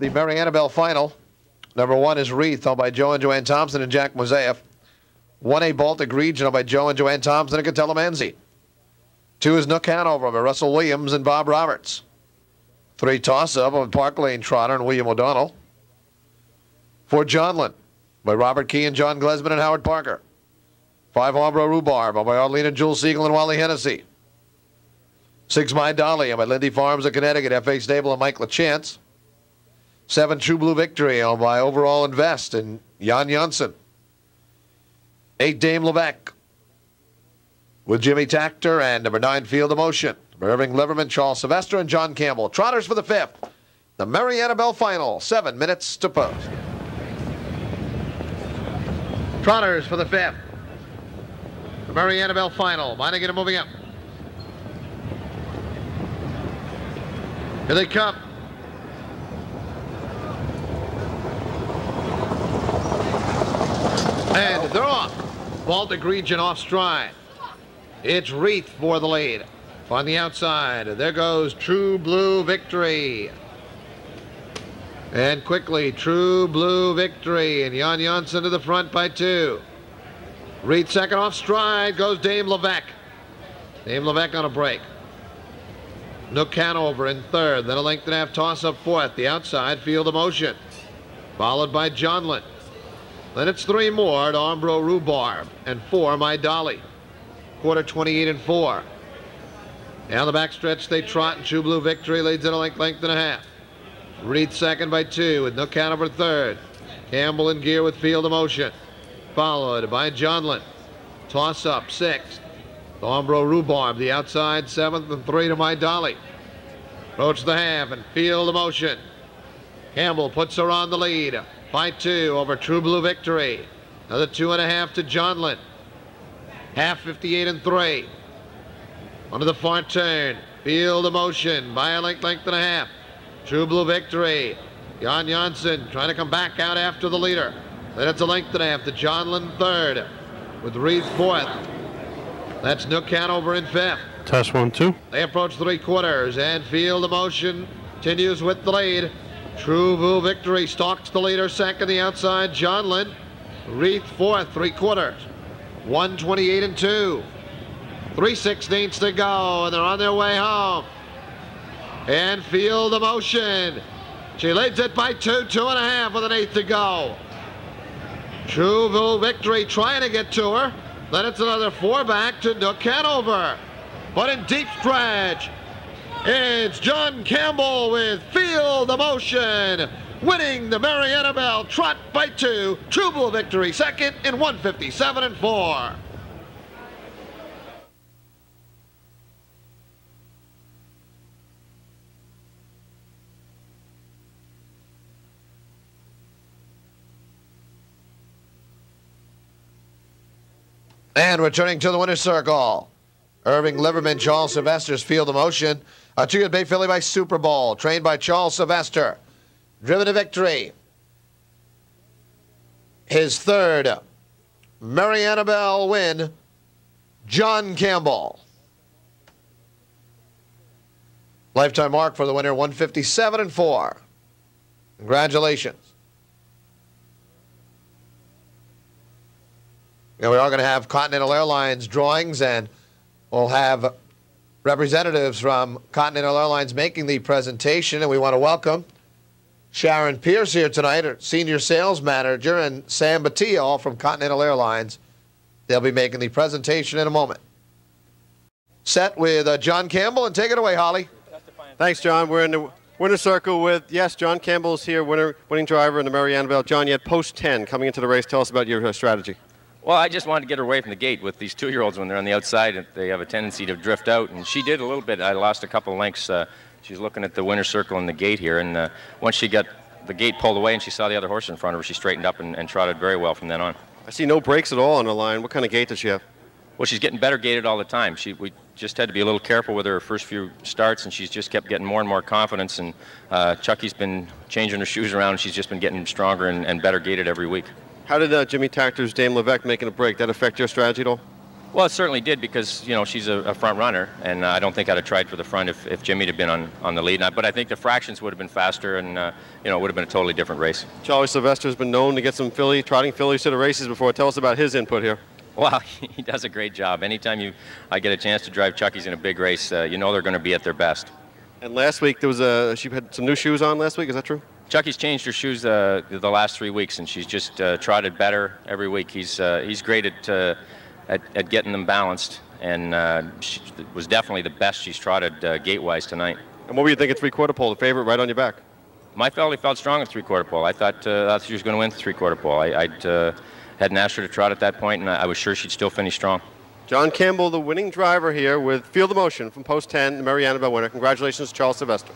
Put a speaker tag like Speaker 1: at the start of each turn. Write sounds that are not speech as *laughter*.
Speaker 1: The Merrie Annabelle final. Number one is Wreath, owned by Joe and Joanne Thompson and Jack Mosaeff. 1A Baltic Regional by Joe and Joanne Thompson and Catello Manzi. Two is Nook Hanover by Russell Williams and Bob Roberts. Three Toss Up of Park Lane Trotter and William O'Donnell. Four Johnlin by Robert Key and John Glesman and Howard Parker. Five Armbro Rhubarb by Arlene Jules Siegel and Wally Hennessy. Six My Dolly by Lindy Farms of Connecticut, F.A. Stable and Mike LaChance. Seven True Blue Victory owned by Overall Invest in Jan Janssen. Eight Dame Levesque with Jimmy Takter and number nine Field Emotion. Motion. Irving Liverman, Charles Sylvester, and John Campbell. Trotters for the fifth. The Merrie Annabelle final. Seven minutes to post. Trotters for the fifth. The Merrie Annabelle final. Meininger moving up. Here they come. And they're off. Baltic Region off stride. It's Wreath for the lead. On the outside, there goes True Blue Victory. And quickly, True Blue Victory. And Jan Janssen to the front by two. Wreath second off stride goes Dame Levesque. Dame Levesque on a break. Nook Hanover in third. Then a length and a half toss up fourth. The outside Feel the Motion. Followed by Johnlin. Then it's three more to Armbro Rhubarb. And four, My Dolly. Quarter 28 and four. Down the backstretch they trot and True Blue Victory leads in a length, length and a half. Wreath second by two with Nook Hanover third. Campbell in gear with Feel the Motion. Followed by Johnlin. Toss up sixth. Armbro Rhubarb, the outside seventh and three to My Dolly. Approach the half and Feel the Motion. Campbell puts her on the lead by two over True Blue Victory. Another two and a half to Johnlin. Half 58 and three. Onto the far turn. Feel the Motion by a length, length and a half. True Blue Victory. Jan Janssen trying to come back out after the leader. Then it's a length and a half to Johnlin third with Wreath fourth. That's Nook Hanover in fifth.
Speaker 2: Test one, two.
Speaker 1: They approach three quarters and Feel the Motion continues with the lead. True Victory stalks the leader second, the outside Johnlin. Wreath fourth, three quarters. 128 and two. Three sixteenths to go, and they're on their way home. And feel the motion. She leads it by two, two and a half with an eighth to go. True Victory trying to get to her. Then it's another four back to Nook Hanover. But in deep stretch, it's John Campbell with Feel the Motion, winning the Merrie Annabelle trot by two. True Blue Victory second in 157 and four. And returning to the winner's circle, Irving Liverman, Charles Sylvester's Feel the Motion. A two-year Bay filly by Super Bowl, trained by Charles Sylvester. Driven to victory. His third Merrie Annabelle win, John Campbell. Lifetime mark for the winner, 157 and 4. Congratulations. Know, we are going to have Continental Airlines drawings, and we'll have representatives from Continental Airlines making the presentation. And we want to welcome Sharon Pierce here tonight, our senior sales manager, and Sam Batia, all from Continental Airlines. They'll be making the presentation in a moment. Set with uh, John Campbell, and take it away, Holly.
Speaker 2: Thanks, John. We're in the winner circle with, yes, John Campbell's here, winner, winning driver in the Merrie Annabelle. John, you had post 10 coming into the race. Tell us about your uh, strategy.
Speaker 3: Well, I just wanted to get her away from the gate with these two-year-olds when they're on the outside. They have a tendency to drift out, and she did a little bit. I lost a couple of lengths. Uh, she's looking at the winner circle in the gate here, and uh, once she got the gate pulled away and she saw the other horse in front of her, she straightened up and, and trotted very well from then on.
Speaker 2: I see no breaks at all on the line. What kind of gait does she have?
Speaker 3: Well, she's getting better gated all the time. She, we just had to be a little careful with her first few starts, and she's just kept getting more and more confidence. And uh, Chucky's been changing her shoes around, and she's just been getting stronger and, and better gated every week.
Speaker 2: How did uh, Jimmy Takter's Dame Levesque making a break? That affect your strategy at all?
Speaker 3: Well, it certainly did because you know she's a, a front runner, and uh, I don't think I'd have tried for the front if, if Jimmy had been on, on the lead. But I think the fractions would have been faster, and uh, you know it would have been a totally different race.
Speaker 2: Charlie Sylvester's been known to get some filly, trotting fillies to the races before. Tell us about his input here.
Speaker 3: Well, *laughs* he does a great job. Anytime you, I get a chance to drive Chucky's in a big race, uh, you know they're going to be at their best.
Speaker 2: And last week there was a she had some new shoes on last week. Is that true?
Speaker 3: Chucky's changed her shoes uh, the last three weeks, and she's just uh, trotted better every week. He's uh, he's great at, uh, at, at getting them balanced, and uh, she was definitely the best she's trotted uh, gate-wise tonight.
Speaker 2: And what were you thinking three-quarter pole, the favorite, right on your back?
Speaker 3: My filly felt strong at three-quarter pole. I thought uh, thought she was going to win three-quarter pole. I I'd, uh, hadn't asked her to trot at that point, and I, I was sure she'd still finish strong.
Speaker 2: John Campbell, the winning driver here with Feel the Motion from Post 10, the Merrie Annabelle winner. Congratulations, Charles Sylvester.